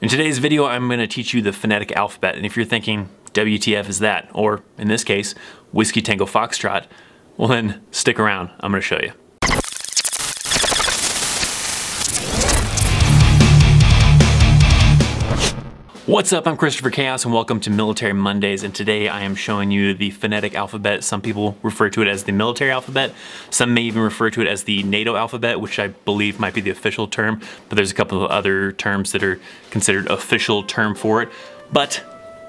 In today's video, I'm going to teach you the phonetic alphabet, and if you're thinking, WTF is that? Or, in this case, Whiskey Tango Foxtrot, well then, stick around, I'm going to show you. What's up, I'm Christopher Chaos and welcome to Military Mondays and today I am showing you the phonetic alphabet. Some people refer to it as the military alphabet. Some may even refer to it as the NATO alphabet, which I believe might be the official term, but there's a couple of other terms that are considered official term for it. But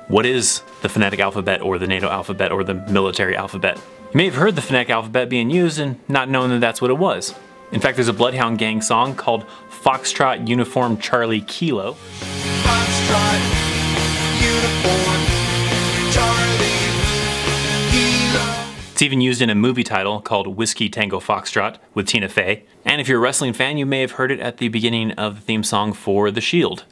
what is the phonetic alphabet or the NATO alphabet or the military alphabet? You may have heard the phonetic alphabet being used and not known that that's what it was. In fact, there's a Bloodhound Gang song called Foxtrot Uniform Charlie Kilo. It's even used in a movie title called Whiskey Tango Foxtrot with Tina Fey. And if you're a wrestling fan, you may have heard it at the beginning of the theme song for The Shield.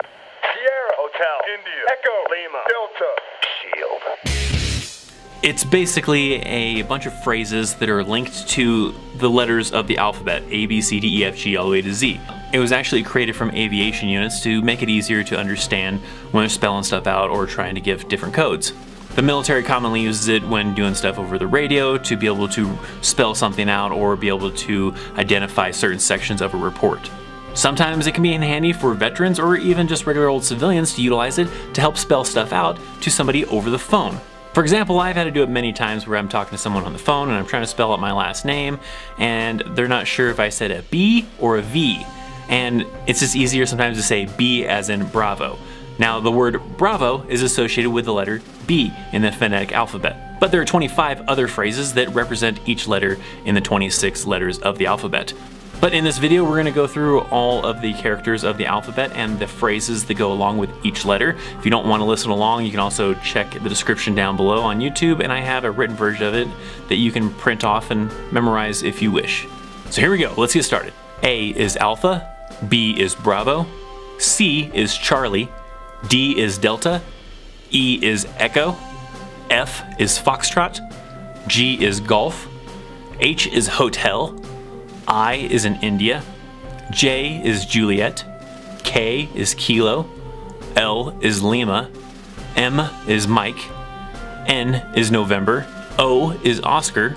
Sierra, Hotel, India, Echo, Lima, Delta, Shield. it's basically a bunch of phrases that are linked to the letters of the alphabet, A, B, C, D, E, F, G, all the way to Z. It was actually created from aviation units to make it easier to understand when they're spelling stuff out or trying to give different codes. The military commonly uses it when doing stuff over the radio to be able to spell something out or be able to identify certain sections of a report. Sometimes it can be handy for veterans or even just regular old civilians to utilize it to help spell stuff out to somebody over the phone. For example, I've had to do it many times where I'm talking to someone on the phone and I'm trying to spell out my last name and they're not sure if I said a B or a V. And it's just easier sometimes to say B as in Bravo. Now the word Bravo is associated with the letter B in the phonetic alphabet. But there are 25 other phrases that represent each letter in the 26 letters of the alphabet. But in this video, we're going to go through all of the characters of the alphabet and the phrases that go along with each letter. If you don't want to listen along, you can also check the description down below on YouTube, and I have a written version of it that you can print off and memorize if you wish. So here we go, let's get started. A is Alpha, B is Bravo, C is Charlie, D is Delta, E is Echo, F is Foxtrot, G is Golf, H is Hotel, I is in India, J is Juliet, K is Kilo, L is Lima, M is Mike, N is November, O is Oscar,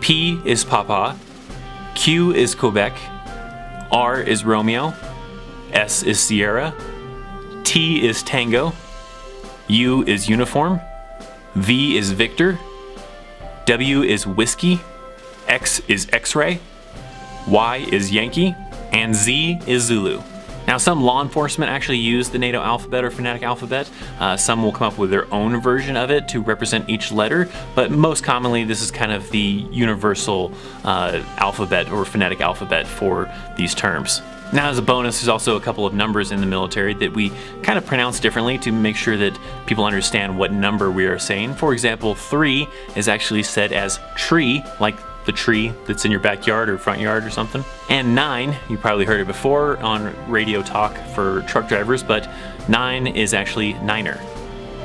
P is Papa, Q is Quebec, R is Romeo, S is Sierra, T is Tango, U is Uniform, V is Victor, W is Whiskey, X is X-Ray, Y is Yankee, and Z is Zulu. Now some law enforcement actually use the NATO alphabet or phonetic alphabet. Uh, some will come up with their own version of it to represent each letter, but most commonly this is kind of the universal uh, alphabet or phonetic alphabet for these terms. Now as a bonus, there's also a couple of numbers in the military that we kind of pronounce differently to make sure that people understand what number we are saying. For example, three is actually said as tree, like the tree that's in your backyard or front yard or something. And nine, you probably heard it before on radio talk for truck drivers, but nine is actually niner.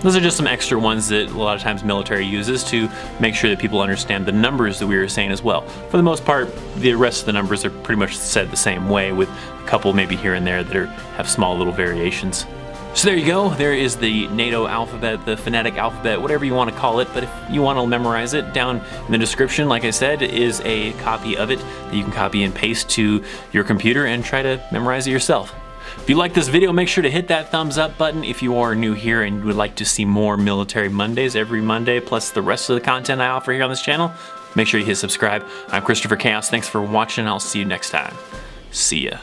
Those are just some extra ones that a lot of times military uses to make sure that people understand the numbers that we were saying as well. For the most part, the rest of the numbers are pretty much said the same way with a couple maybe here and there that are, have small little variations. So there you go, there is the NATO alphabet, the phonetic alphabet, whatever you want to call it, but if you want to memorize it, down in the description, like I said, is a copy of it that you can copy and paste to your computer and try to memorize it yourself. If you like this video, make sure to hit that thumbs up button. If you are new here and would like to see more Military Mondays every Monday, plus the rest of the content I offer here on this channel, make sure you hit subscribe. I'm Christopher Chaos. Thanks for watching. I'll see you next time. See ya.